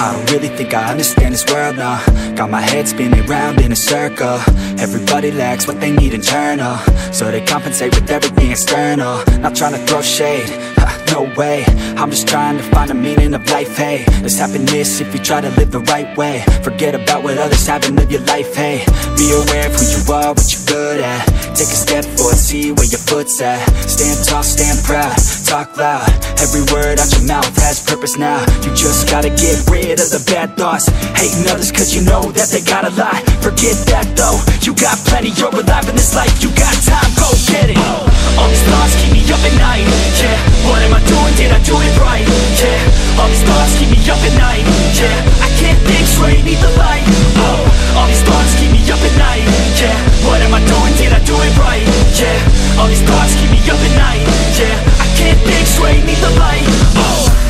I don't really think I understand this world now. Got my head spinning round in a circle. Everybody lacks what they need internal. So they compensate with everything external. Not trying to throw shade no way. I'm just trying to find the meaning of life, hey. There's happiness if you try to live the right way. Forget about what others have and live your life, hey. Be aware of who you are, what you're good at Take a step forward, see where your foot's at. Stand tall, stand proud, talk loud. Every word out your mouth has purpose now. You just gotta get rid of the bad thoughts. Hating others cause you know that they got a lot Forget that though, you got plenty, you're alive in this life. You got time, go get it. All these thoughts keep me up at night, yeah. What am I doing? Did I do it right? Yeah. All these thoughts keep me up at night. Yeah. I can't think straight, need the light. Oh. All these thoughts keep me up at night. Yeah. What am I doing? Did I do it right? Yeah. All these thoughts keep me up at night Yeah. I can't think straight, need the light Oh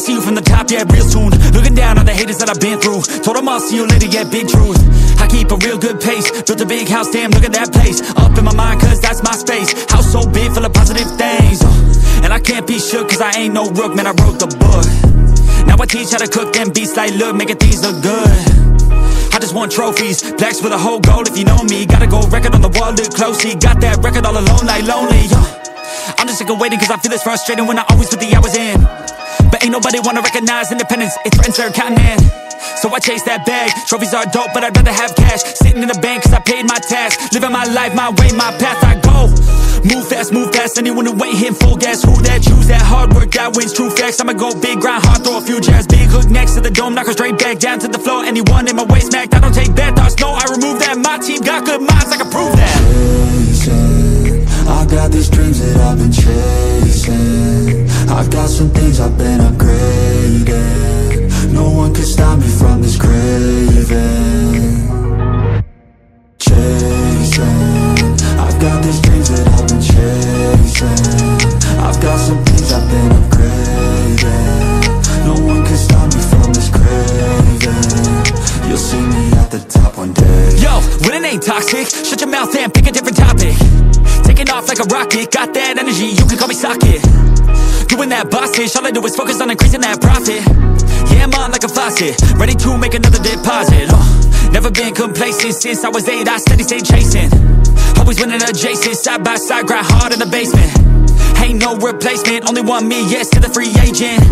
see you from the top, yeah, real soon. Looking down on the haters that I've been through. Told them I'll see you later, yeah, big truth. I keep a real good pace. Built a big house, damn, look at that place. Up in my mind, cause that's my space. House so big, full of positive things uh, And I can't be shook, cause I ain't no rook Man, I wrote the book. Now I teach how to cook them beats like, look, making things look good. I just want trophies, plaques for the whole goal if you know me. Gotta go record on the wall, look closely. Got that record all alone like lonely uh, I'm just sick of waiting cause I feel it's frustrating when I always put the hours in but ain't nobody wanna recognize independence. It threatens their continent so I chase that bag. Trophies are dope, but I'd rather have cash. Sitting in the bank cause I paid my tax. Living my life, my way, my path, I go. Move fast, move fast, anyone who ain't hitting full gas. Who that, choose that, hard work, that wins, true facts. I'ma go big, grind hard, throw a few jabs. Big hook next to the dome, knock her straight back Down to the floor, anyone in my way smacked I don't take bad thoughts, no, I remove that. My team got good minds, I can prove that. Chasing, I got these dreams that I've been chasing I've got some things I've been upgrading. No one can stop me from this craving. Chasing. I've got these dreams that I've been chasing. I've got some things I've been upgrading. No one can stop me from this craving. You'll see me at the top one day. Yo, when it ain't toxic Shut your mouth and pick a different topic like a rocket. Got that energy, you can call me socket. Doing that boss shit, all I do is focus on increasing that profit. Yeah, I'm on like a faucet, ready to make another deposit. Uh, Never been complacent since I was eight, I steady stay chasing. Always winning adjacent, side by side, grind hard in the basement. Ain't no replacement, only one me, yes to the free agent.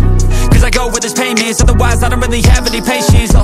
Cause I go with this payments, otherwise I don't really have any patience. Uh,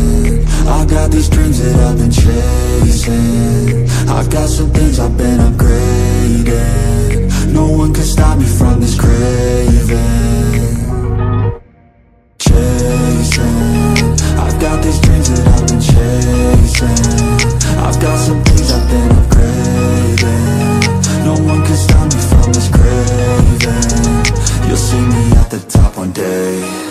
I got these dreams that I've been chasing. I got some things I've been upgrading. No one can stop me from this craving. Chasing. I've got these dreams that I've been chasing. I've got some things I've been upgrading. No one can stop me from this craving. You'll see me at the top one day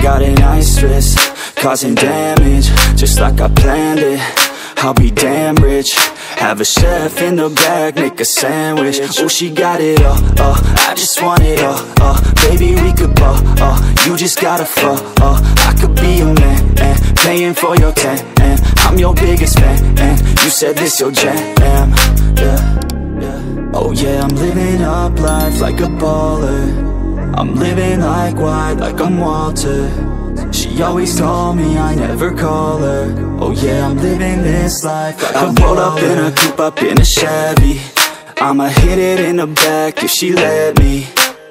Got an ice wrist, causing damage Just like I planned it. I'll be damn rich. Have a chef in the back, make a sandwich. Oh, she got it all, uh, I just want it all, uh Baby, we could ball, uh, you just gotta fall, uh I could be a man, and paying for your tan And I'm your biggest fan, and you said this your jam, yeah, yeah. Oh yeah, I'm living up life like a baller I'm living like white, like I'm Walter. She always told me I never call her. Oh yeah, I'm living this life like I roll up in a coupe, up in a Chevy. I'ma hit it in the back if she let me.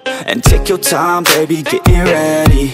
And take your time, baby, getting ready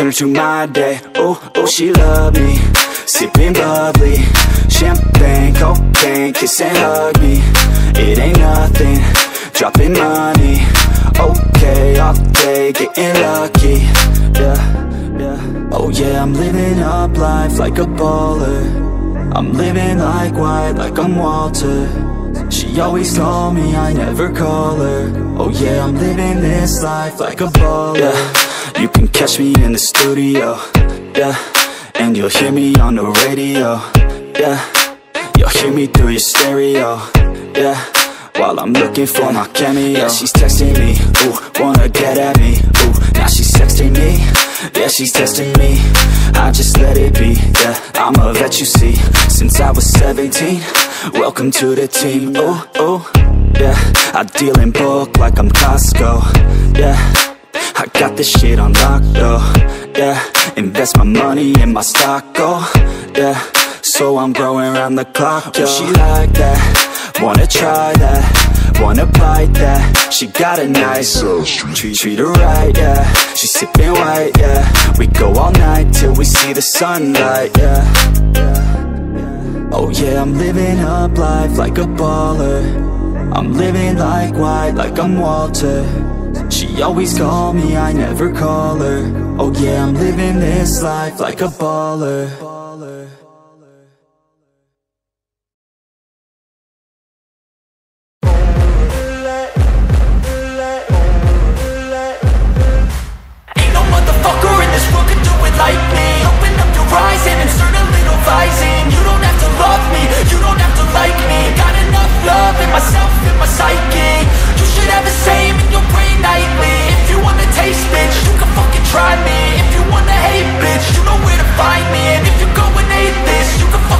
Turn to my day. Oh, oh, she love me. Sipping bubbly. Champagne, cocaine Kiss and hug me. It ain't nothing. Dropping money. Okay, off day Getting lucky. Yeah, yeah. Oh yeah, I'm living up life like a baller. I'm living like white, like I'm Walter. She always told me I never call her. Oh yeah, I'm living this life like a baller. Yeah, you can catch me in the studio Yeah, and you'll hear me on the radio Yeah, you'll hear me through your stereo Yeah, while I'm looking for my cameo. Yeah, she's texting me, ooh, wanna get at me Ooh, now she's texting me Yeah, she's testing me. I just let it be, yeah. I'm a let you see. Since I was 17 Welcome to the team, ooh, ooh. Yeah, I deal in bulk like I'm Costco Yeah I got this shit on lock, though. Yeah, invest my money in my stock, oh. Yeah, so I'm growing around the clock, yo She like that, wanna try that. Wanna bite that, she got a nice treat, treat her right, yeah. She sipping white, yeah. We go all night till we see the sunlight, yeah, yeah. Oh yeah, I'm living up life like a baller. I'm living like white, like I'm Walter She always call me, I never call her. Oh yeah, I'm living this life like a baller. Ain't no motherfucker in this world can do it like me. Open up your eyes and insert a little rising. You don't have to love me, you don't have to like me. Got enough love in myself, in my psyche. You should have the same in your brain nightmare If you wanna taste, bitch, you can fucking try me If you wanna hate, bitch, you know where to find me. And if you're going hate this, you can fucking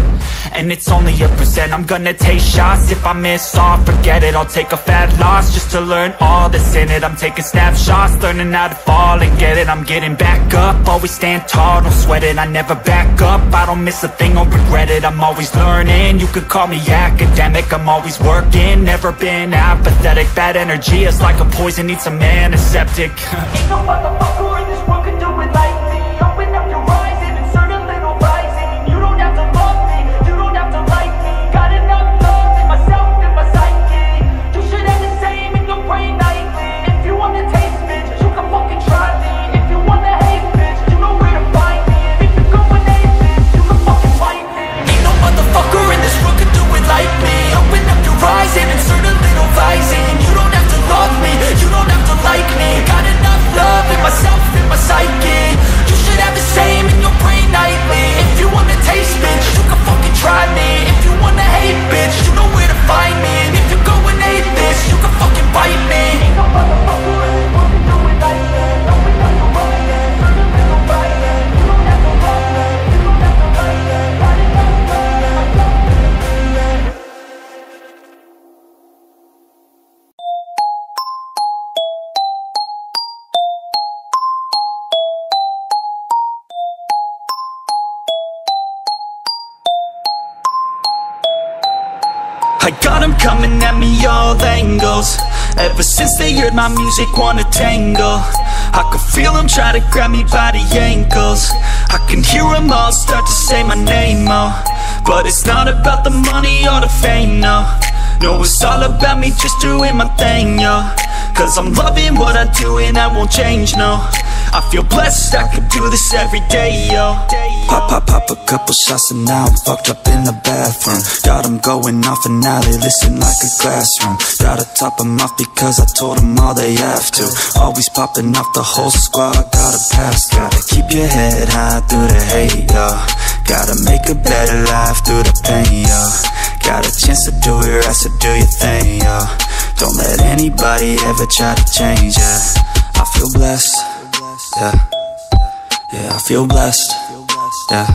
and it's only a percent I'm gonna take shots. If I miss all, forget it. I'll take a fat loss Just to learn all that's in it. I'm taking snapshots Learning how to fall and get it. I'm getting back up. Always stand tall, don't sweat it. I never back up. I don't miss a thing or regret it. I'm always learning. You could call me academic. I'm always working. Never been apathetic. Bad energy is like a poison. Need some antiseptic. Ain't no angles. Ever since they heard my music wanna tangle. I can feel 'em try to grab me by the ankles. I can hear 'em all start to say my name, oh. But it's not about the money or the fame, no. No, it's all about me just doing my thing, yo. Cause I'm loving what I do and I won't change, no I feel blessed I could do this every day, yo. Pop, pop, pop a couple shots and now I'm fucked up in the bathroom. Got 'em going off and now they listen like a classroom. Gotta top 'em off because I told 'em all they have to. Always popping off the whole squad, gotta pass Gotta keep your head high through the hate, yo. Gotta make a better life through the pain, yo. Got a chance to do it right, so do your thing, yo. Don't let anybody ever try to change, yeah I feel blessed, yeah. Yeah, I feel blessed. Yeah.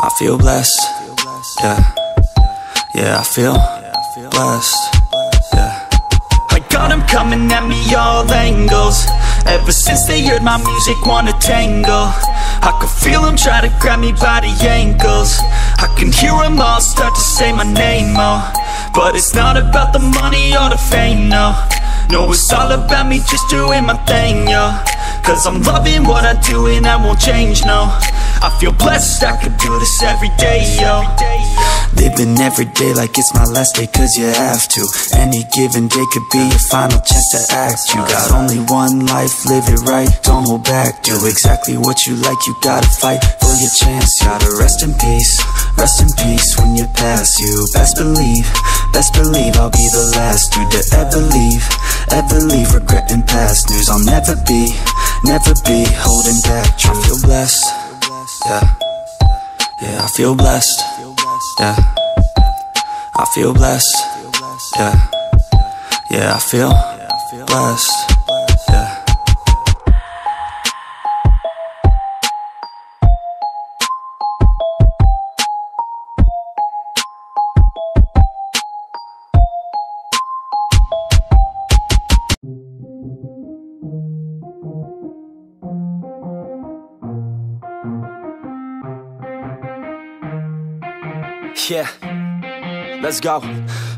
I feel blessed, yeah. Yeah, I feel blessed, yeah. I got got 'em coming at me all angles. Ever since they heard my music wanna tangle. I can feel 'em try to grab me by the ankles. I can hear hear 'em all start to say my name, oh. But it's not about the money or the fame, no. No, it's all about me just doing my thing, yo Cause I'm loving what I do and I won't change, no. I feel blessed I could do this every day, yo. Living every day like it's my last day cause you have to. Any given day could be your final chance to act. You got only one life, live it right, don't hold back Do exactly what you like, you gotta fight for your chance. Gotta rest in peace, Rest in peace when you pass. You best believe, best believe I'll be the last dude to ever leave. Ever leave regretting past news I'll never be, never be holding back I feel blessed, yeah. Yeah, I feel blessed, yeah. I feel blessed, yeah. Yeah, I feel blessed, Yeah, let's go.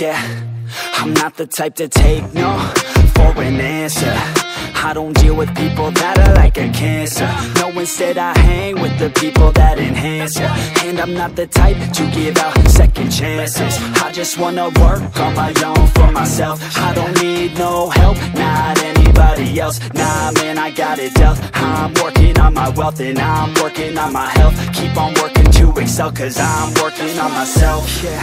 yeah I'm not the type to take no for an answer. I don't deal with people that are like a cancer. No, instead I hang with the people that enhance ya. And I'm not the type to give out second chances. I just wanna work on my own for myself. I don't need no help, not anybody else. Nah, man, I got it dealt. I'm working on my wealth and I'm working on my health. Keep on working to excel cause I'm working on myself. Yeah,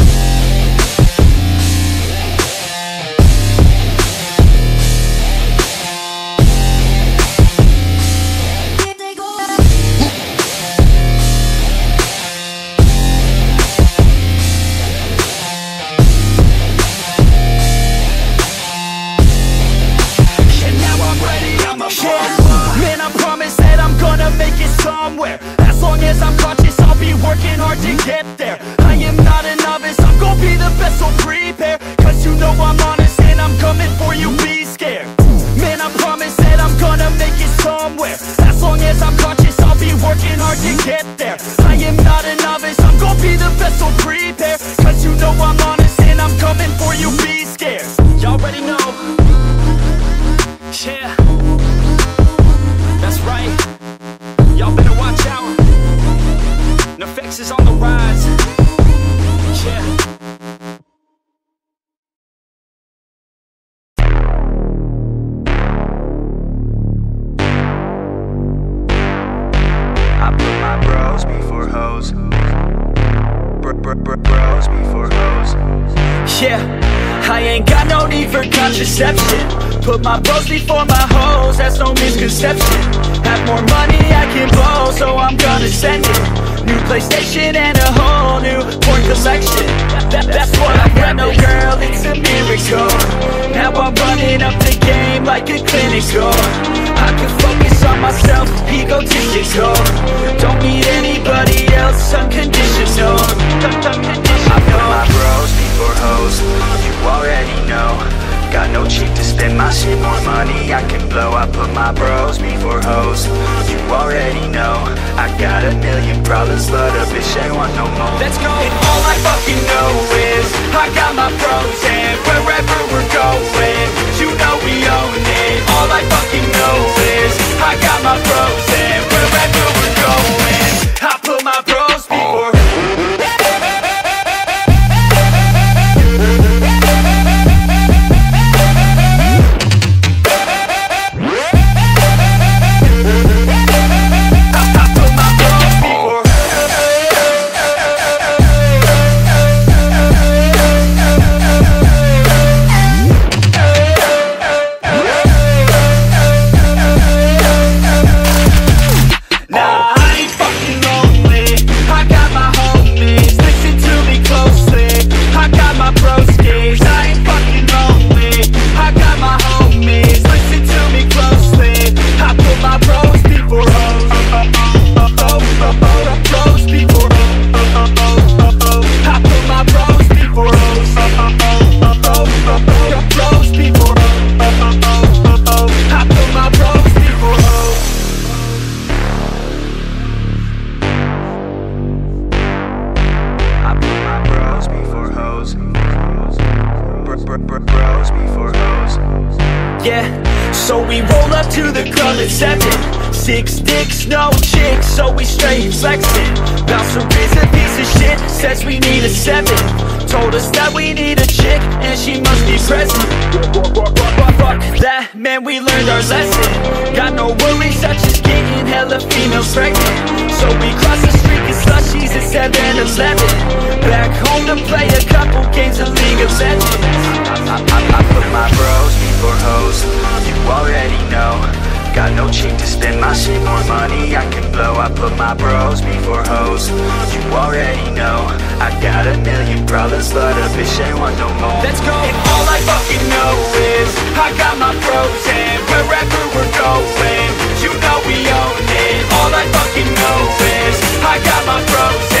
New PlayStation and a whole new porn collection that, That's what I got, no girl, it's a miracle. Now I'm running up the game like a clinical. I can focus on myself, egotistical Don't need anybody else, unconditional. I put my bros before hoes, you already know Got no cheek to spend my shit, more money. I can blow I put my bros before hoes. You already know I got a million problems, but a bitch ain't want no more. Let's go! And all I fucking know is I got my bros and wherever we're going You know we own it. All I fucking know is I got my bros and wherever we're going seven. Six dicks, no chicks, so we straight flexing. Bouncer is a piece of shit, says we need a seven. Told us that we need a chick, and she must be present. Fuck that, man, we learned our lesson. Got no worries, such as getting hella females pregnant. So we cross the street and slushies at 7 Eleven. Back home to play a couple games of League of Legends. I, I, I put my bros before hoes, you already know. Got no cheek to spend my shit, more money I can blow. I put my bros before hoes, you already know. I got a million problems, but a bitch ain't want no more. Let's go! And all I fucking know is I got my bros, and wherever we're going, you know we own it. All I fucking know is I got my bros,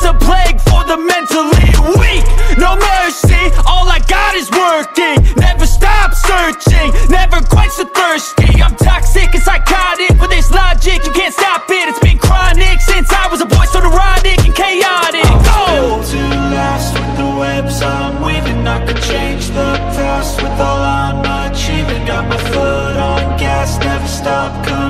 is a plague for the mentally weak. No mercy. All I got is working. Never stop searching. Never quench the thirsty. I'm toxic and psychotic. With this logic, you can't stop it. It's been chronic since I was a boy, so neurotic and chaotic. Oh. to last with the webs I'm weaving I could change the past with all I'm achieving Got my foot on gas, never stop competing If you break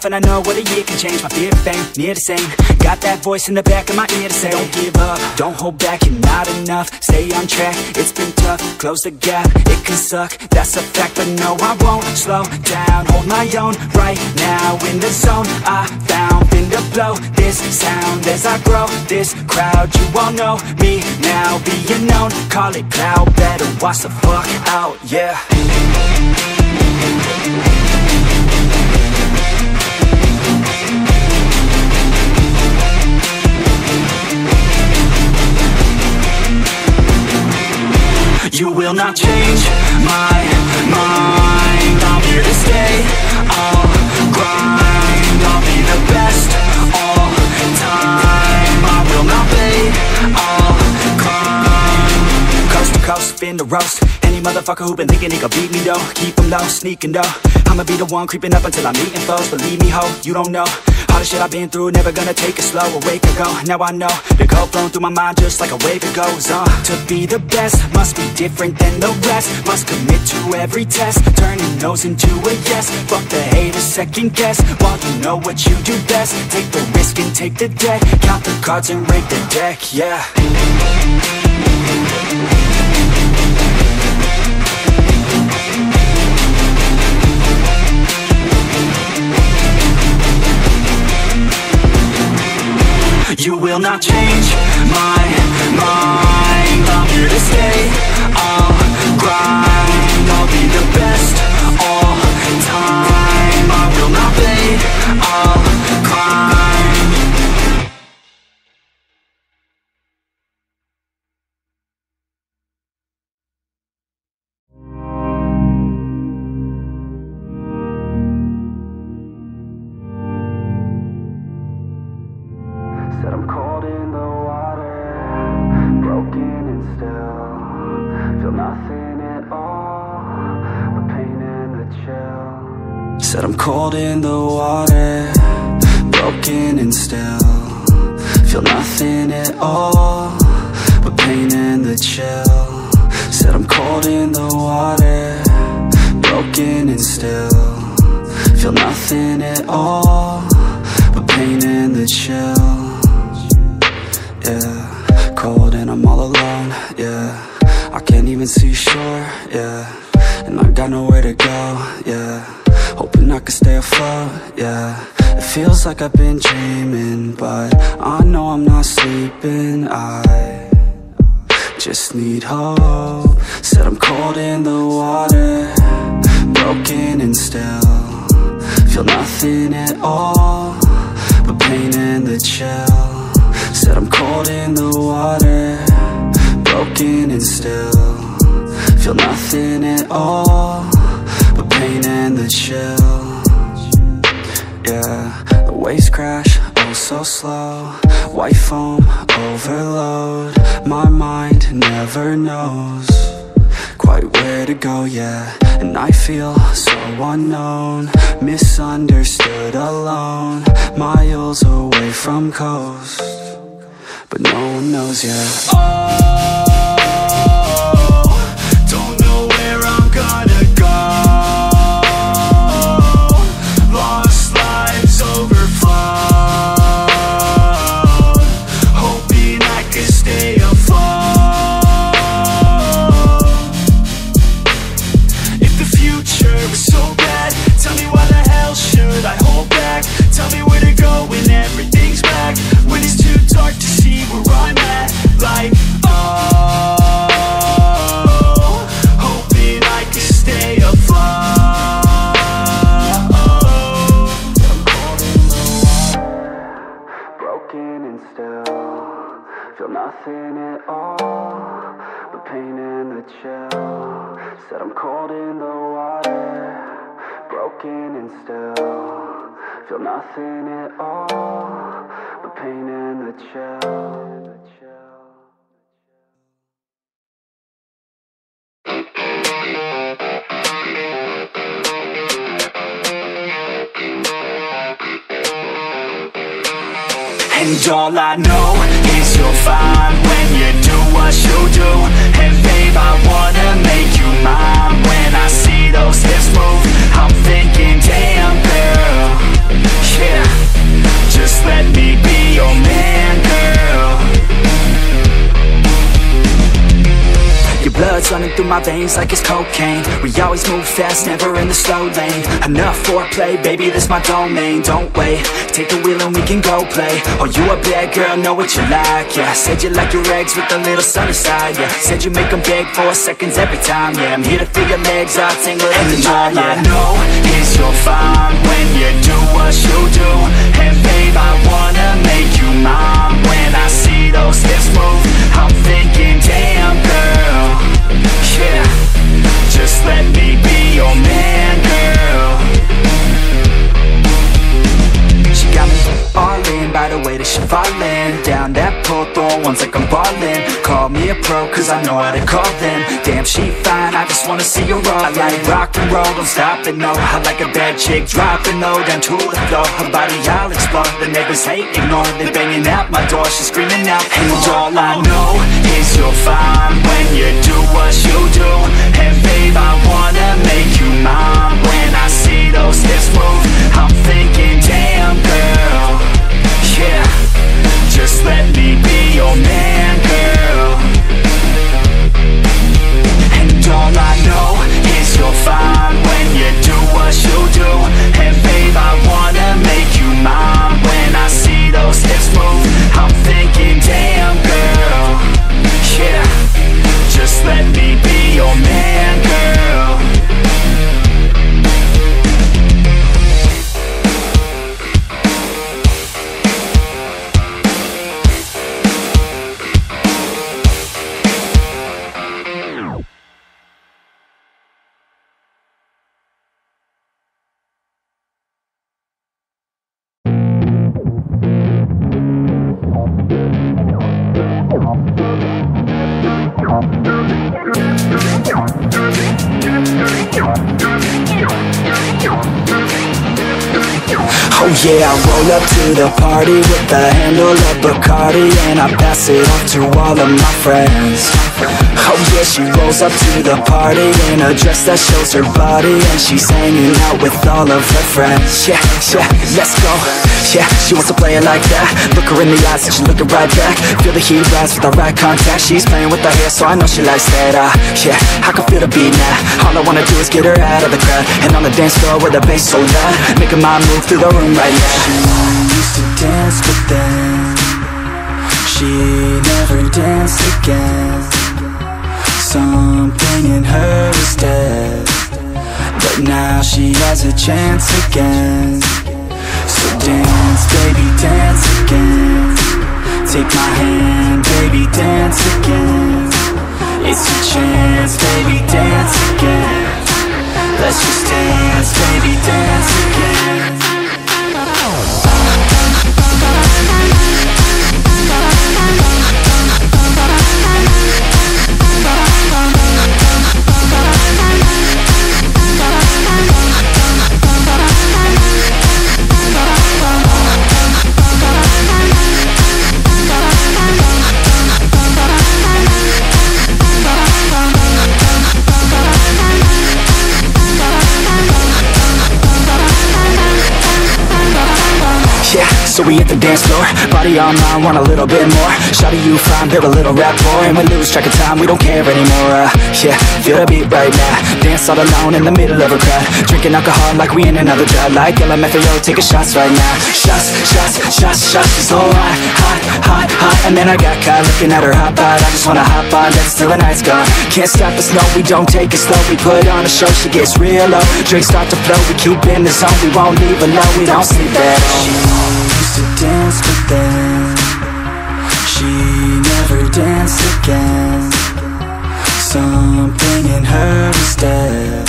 life and I know what a year can change. My fear of fame, near the same. Got that voice in the back of my ear to say Don't give up, don't hold back, you're not enough. Stay on track, it's been tough. Close the gap, it can suck That's a fact, but no I won't slow down. Hold my own right now in the zone. I found, finna blow this sound As I grow this crowd You all know me now Being known, call it cloud Better watch the fuck out, yeah You will not change my mind. I'm here to stay I'll grind. I'll be the best all time. I will not fade I'll climb Coast to coast, fin to roast Motherfucker who been thinking he could beat me though. Keep him low, sneaking though. I'ma be the one creeping up until I'm meeting foes Believe me ho, you don't know. All the shit I've been through, never gonna take it slow. Awake I go, now I know. The code flowing through my mind just like a wave it goes on. To be the best, must be different than the rest. Must commit to every test, turning no's into a yes. Fuck the haters, second guess, while you know what you do best. Take the risk and take the debt, count the cards and rake the deck, yeah You will not change my mind. I'm here to stay. I'll grind Feel nothing at all But pain and the chill. Said I'm cold in the water Broken and still. Feel nothing at all But pain and the chill. Yeah Cold and I'm all alone, yeah. I can't even see shore, yeah. And I got nowhere to go, yeah. Hoping I can stay afloat, yeah It feels like I've been dreaming But I know I'm not sleeping, I just need hope. Said I'm cold in the water Broken and still. Feel nothing at all But pain and the chill. Said I'm cold in the water Broken and still. Feel nothing at all But pain and the chill Yeah, the waves crash oh so slow. White foam overload. My mind never knows Quite where to go, yeah. And I feel so unknown Misunderstood, alone. Miles away from coast But no one knows, yeah. Oh, nothing at all. But pain and the chill. Said I'm cold in the water. Broken and still. Feel nothing at all. But pain and the chill. And all I know is you're fine. When you do what you do And babe, I wanna make you mine. When I see those hips move, I'm thinking, damn girl. Yeah, just let me be your man, girl Your blood's running through my veins like it's cocaine. We always move fast, never in the slow lane. Enough foreplay, baby, this my domain. Don't wait, take the wheel and we can go play. Oh, you a bad girl, know what you like, yeah. Said you like your eggs with a little sunny side, yeah. Said you make them beg for seconds every time, yeah. I'm here to your legs all tangled up in mine, yeah I know is you're fine when you do what you do. And babe, I wanna make you mine When I see those hips move, I'm thinking, damn girl just let me be your man, girl. She got me by the way that she fallin' Down that pole, throwing ones like I'm ballin' Call me a pro, cause I know how to call them. Damn, she fine, I just wanna see her all. I like rock and roll, don't stop it, no I like a bad chick, dropping low. Down to the floor Her body, I'll explore, the neighbors hate, ignore They banging at my door, she's screaming out And all I know is you're fine When you do what you do party In a dress that shows her body And she's hanging out with all of her friends. Yeah, yeah, let's go. Yeah, she wants to play it like that. Look her in the eyes and she's looking right back. Feel the heat rise with the right contact. She's playing with her hair so I know she likes that uh, Yeah, I can feel the beat now. All I wanna do is get her out of the crowd And on the dance floor with the bass so loud. Making my move through the room right now. She used to dance but then She never danced again Something in her is dead But now she has a chance again. So dance, baby, dance again. Take my hand, baby, dance again. It's your chance, baby, dance again. Let's just dance, baby, dance again the dance floor. Body on mine, want a little bit more. Shawty, you fine, build a little rap for And we lose track of time, we don't care anymore. Uh, Yeah, feel the beat right now. Dance all alone in the middle of a crowd. Drinking alcohol like we in another drought. Like LMFAO, taking shots right now. Shots, shots, shots, shots so hot, hot, hot, hot. And then I got caught looking at her hot bod I just wanna hop on, dance till the night's gone. Can't stop us, no, we don't take it slow. We put on a show, she gets real low. Drinks start to flow, we keep in the zone. We won't leave alone, we don't sleep at all to dance but then She never danced again. Something in her is dead.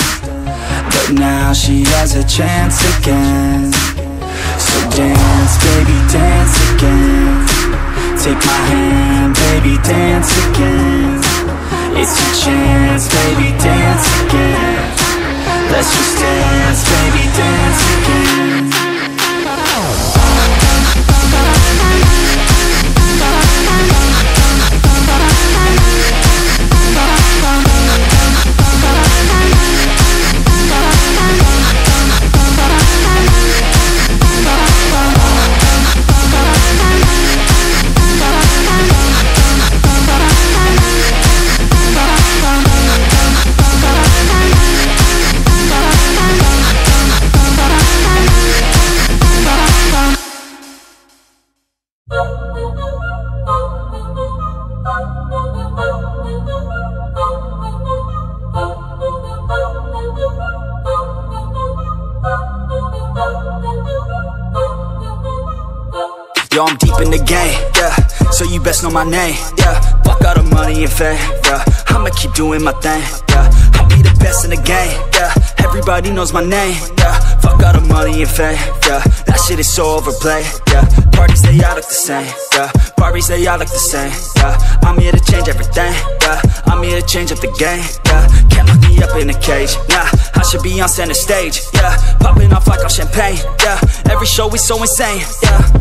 But now she has a chance again. So dance, baby, dance again. Take my hand, baby, dance again. It's your chance, baby, dance again. Let's just dance, baby, dance again Know my name, yeah. Fuck all the money and fame, yeah. I'ma keep doing my thing, yeah. I'll be the best in the game, yeah. Everybody knows my name, yeah. Fuck all the money and fame, yeah. That shit is so overplayed, yeah. Parties they all look the same, yeah. Barbies they all look the same, yeah. I'm here to change everything, yeah. I'm here to change up the game, yeah. Can't lock me up in a cage, nah. I should be on center stage, yeah. Popping off like I'm champagne, yeah. Every show is so insane, yeah.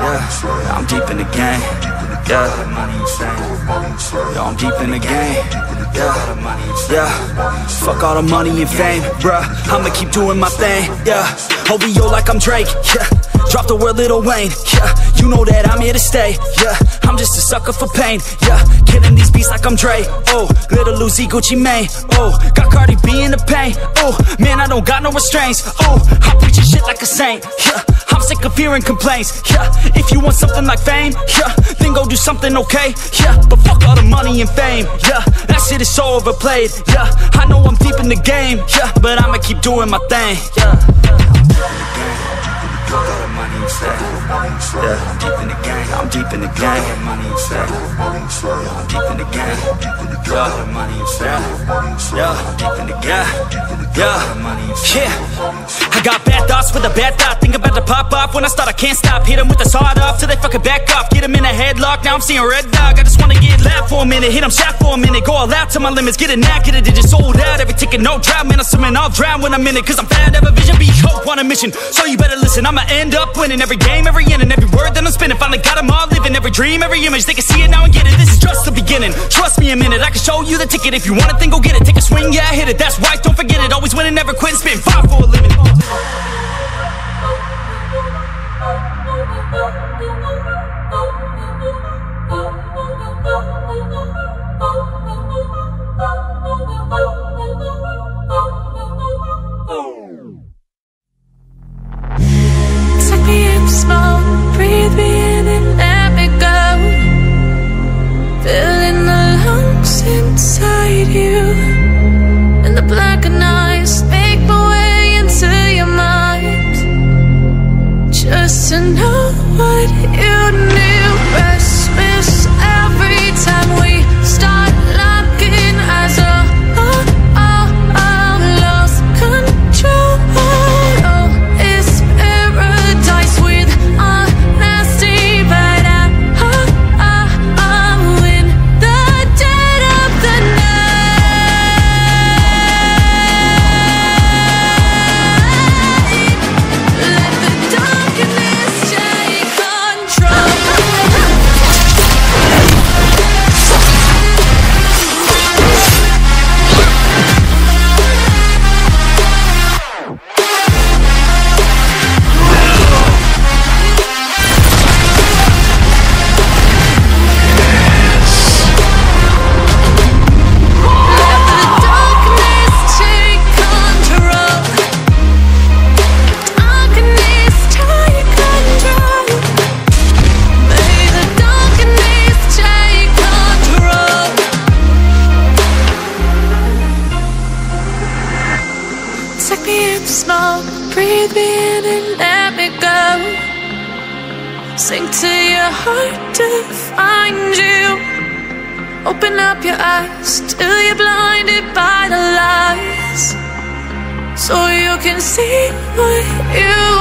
Yeah, I'm deep in the game. Yeah, Yo, I'm deep in the game. Yeah, yeah. Fuck all the money and fame, bruh. I'ma keep doing my thing. Yeah, OVO like I'm Drake. Yeah, drop the word Lil Wayne. Yeah, you know that I'm here to stay. Yeah, I'm just a sucker for pain. Yeah, killing these beats like I'm Dre. Oh, Lil Uzi Gucci Mane. Oh, got Cardi B in the pain. Oh, man, I don't got no restraints. Oh, I preach shit like a saint. Yeah, I'm sick of hearing complaints. Yeah, if you want something like fame, yeah, then go do something okay. Yeah, but fuck all the money and fame. Yeah, that shit is so overplayed. Yeah, I know I'm deep in the game. Yeah, but I'ma keep doing my thing. Yeah. Yeah, I'm deep in the game. I'm deep in the game. I'm deep in the game. Yeah, I got bad thoughts with a bad thought. Think about to pop off when I start I can't stop. Hit 'em with the sawed off till they fucking back off. Get 'em in a headlock, now I'm seeing red dog. I just wanna get loud for a minute. Hit 'em shot for a minute. Go all out to my limits Get it now, get it, digit sold out. Every ticket, no drought Man, I'm swimming, I'll drown when I'm in it Cause I'm fat, have a vision, be hope on a mission. So you better listen, End up winning Every game, every inning, every word that I'm spinning. Finally got 'em all living Every dream, every image. They can see it now and get it. This is just the beginning. Trust me a minute, I can show you the ticket. If you want it, then go get it. Take a swing, yeah, hit it. That's right, don't forget it. Always winning, never quitting. Spitting fire for a living can see what you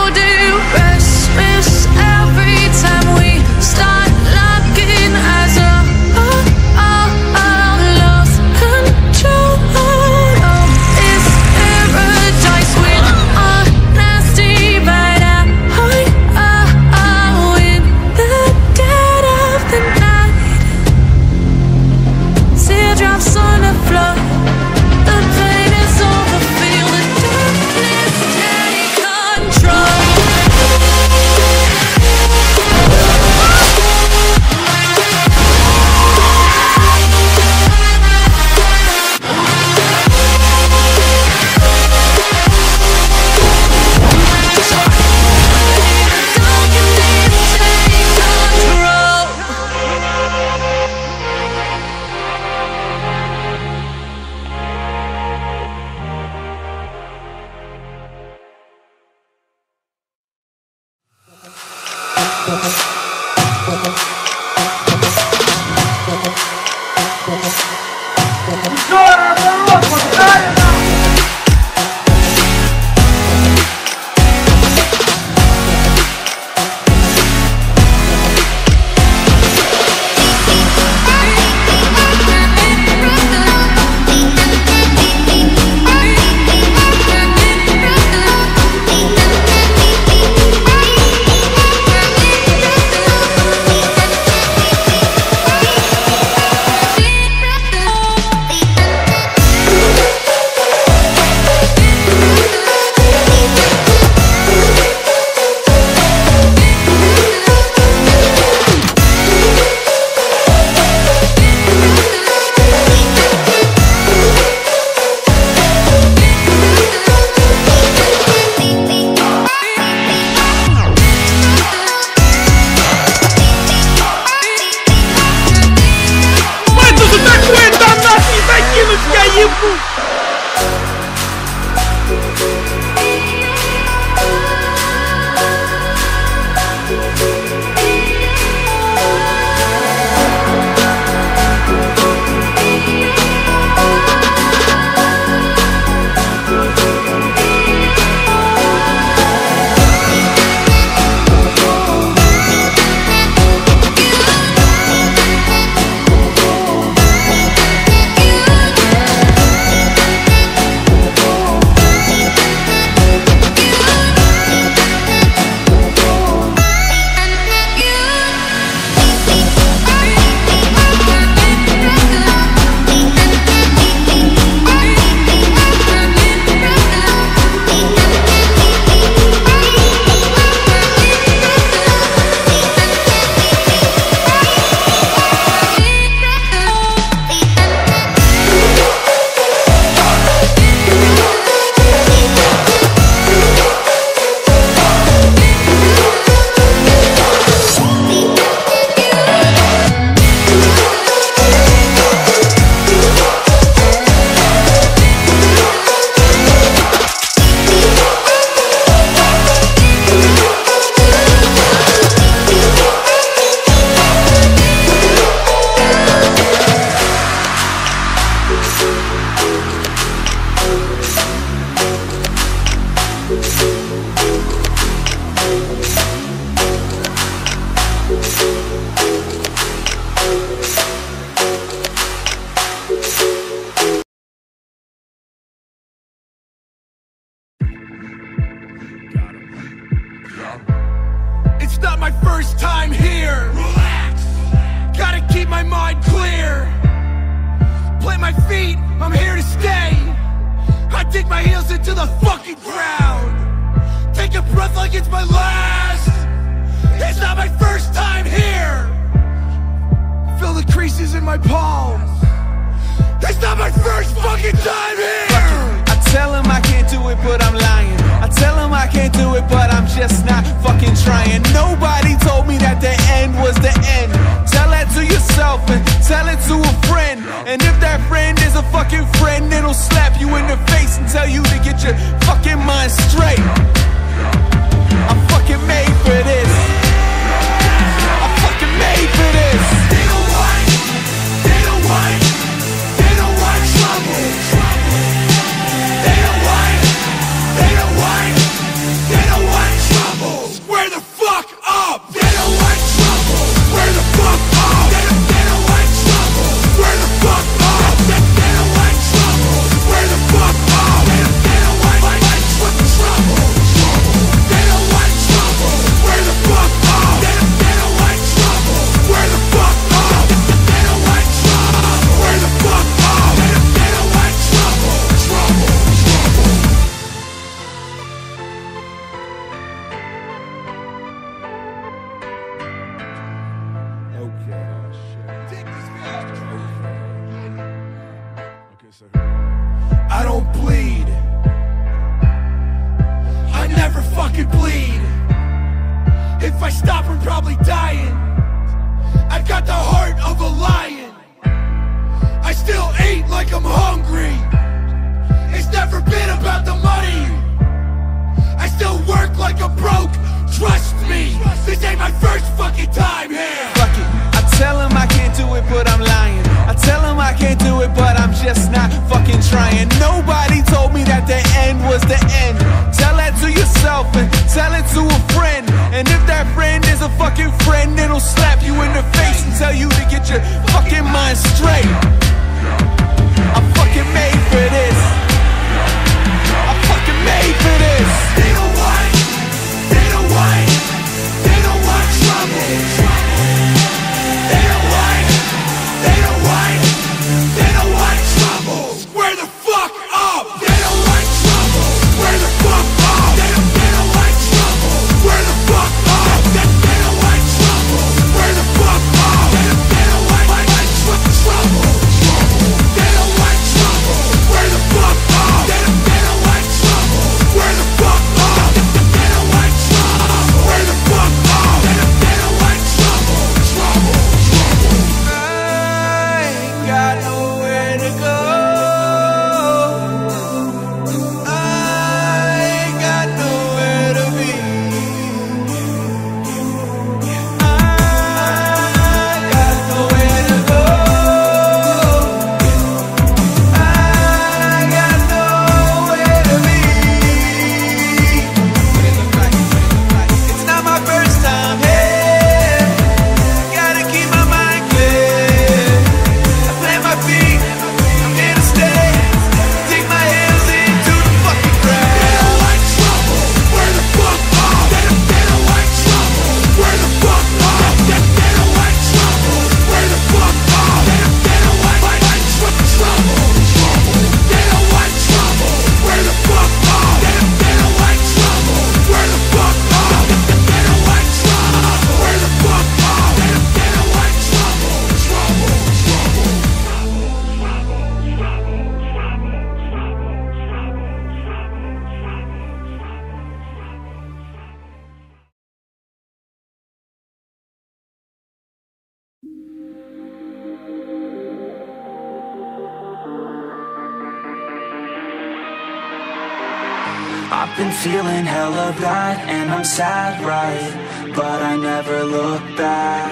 hell of that, and I'm sad, right? But I never look back.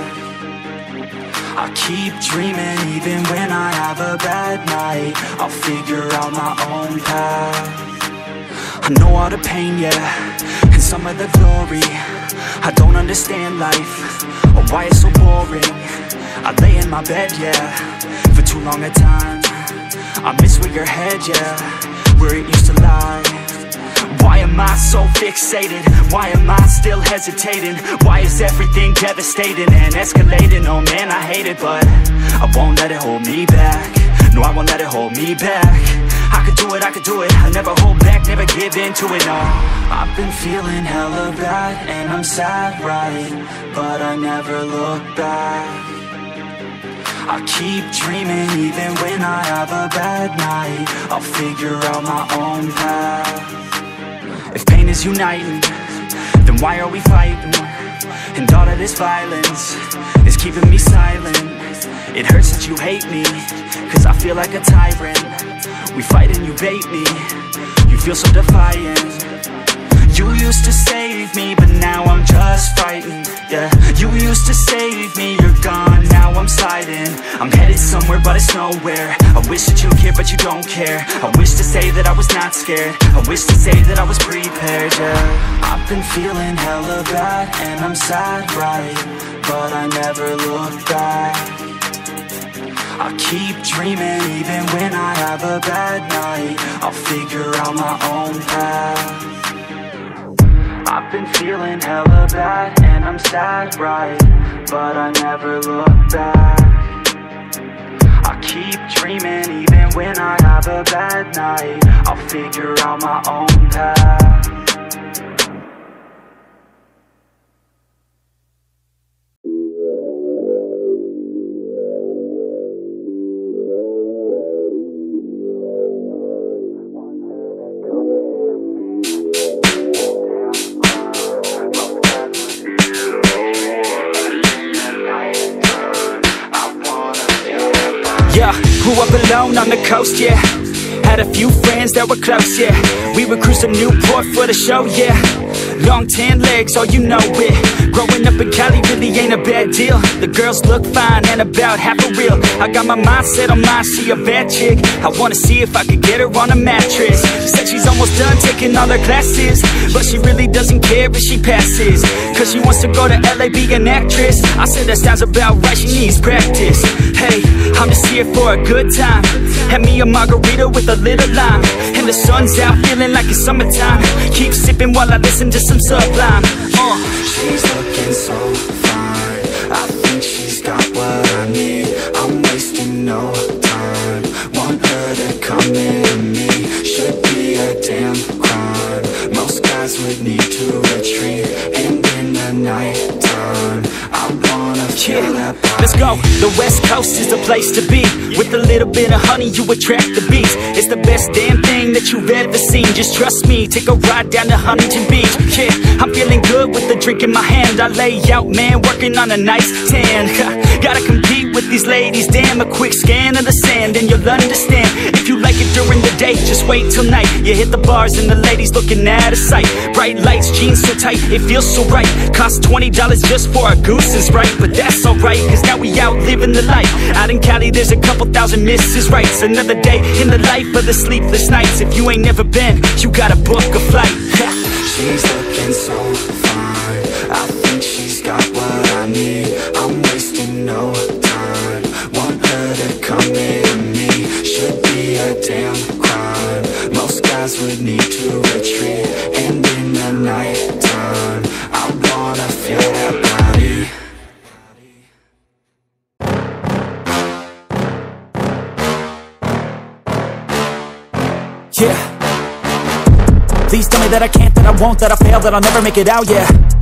I keep dreaming even when I have a bad night. I'll figure out my own path. I know all the pain, yeah And some of the glory. I don't understand life Or why it's so boring. I lay in my bed, yeah For too long a time. I miss where your head, yeah Where it used to I so fixated? Why am I still hesitating? Why is everything devastating and escalating? Oh man, I hate it, but I won't let it hold me back No, I won't let it hold me back I could do it, I could do it I never hold back, never give in to it, no I've been feeling hella bad And I'm sad, right? But I never look back I keep dreaming even when I have a bad night I'll figure out my own path is uniting, then why are we fighting? And all of this violence is keeping me silent. It hurts that you hate me, cause I feel like a tyrant. We fight and you bait me, you feel so defiant. You used to save me, but now I'm just frightened Yeah, you used to save me, you're gone, now I'm sliding. I'm headed somewhere, but it's nowhere. I wish that you cared, but you don't care. I wish to say that I was not scared. I wish to say that I was prepared, yeah. I've been feeling hella bad and I'm sad, right? But I never look back. I keep dreaming even when I have a bad night. I'll figure out my own path. I've been feeling hella bad and I'm sad, right? But I never look back. I keep dreaming even when I have a bad night. I'll figure out my own path. Yeah, grew up alone on the coast, yeah. Had a few friends that were close, yeah. We would cruise to Newport for the show, yeah. Long tan legs, oh you know it. Growing up in Cali really ain't a bad deal. The girls look fine and about half a real. I got my mindset on mine, she a bad chick. I wanna see if I could get her on a mattress. Said she's almost done taking all her classes, but she really doesn't care if she passes. Cause she wants to go to LA, be an actress. I said that sounds about right, she needs practice. Hey, I'm just here for a good time. Had me a margarita with a little lime. And the sun's out, feeling like it's summertime. Keep sipping while I listen to some sublime. Uh. She's looking so fine. I think she's got what I need. I'm wasting no time. Want her to come into me. Should be a damn. Would need to retreat. And in the night time, I wanna feel that body. Let's go. The West Coast is the place to be. With a little bit of honey, you attract the bees. It's the best damn thing that you've ever seen. Just trust me. Take a ride down to Huntington Beach. Yeah, I'm feeling good with the drink in my hand. I lay out, man, working on a nice tan. Gotta compete with these ladies. Damn, a quick scan of the sand, and you'll understand. If you like it during the day, just wait till night. You hit the bars and the ladies looking at a sight. Bright lights, jeans so tight, it feels so right. Cost twenty dollars just for a goose and sprite, but that's alright, cause now we out living the life. Out in Cali, there's a couple thousand Mrs. Rights. Another day in the life of the sleepless nights. If you ain't never been, you gotta book a flight. She's looking so fine. I think she's got what I need. I'm no time. Want her to come into me. Should be a damn crime. Most guys would need to retreat. And in the night time, I wanna feel that body. Yeah. Please tell me that I can't, that I won't, that I fail, that I'll never make it out, yeah.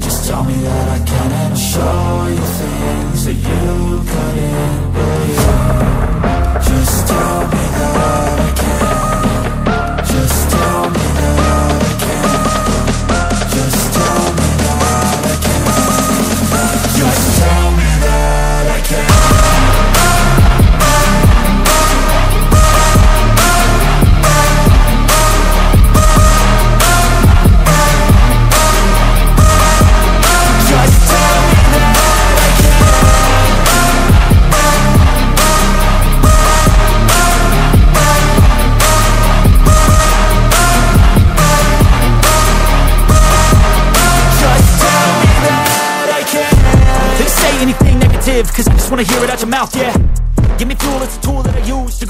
Just tell me that I can and show you things that you couldn't just wanna hear it out your mouth, yeah. Give me fuel, it's a tool that I use To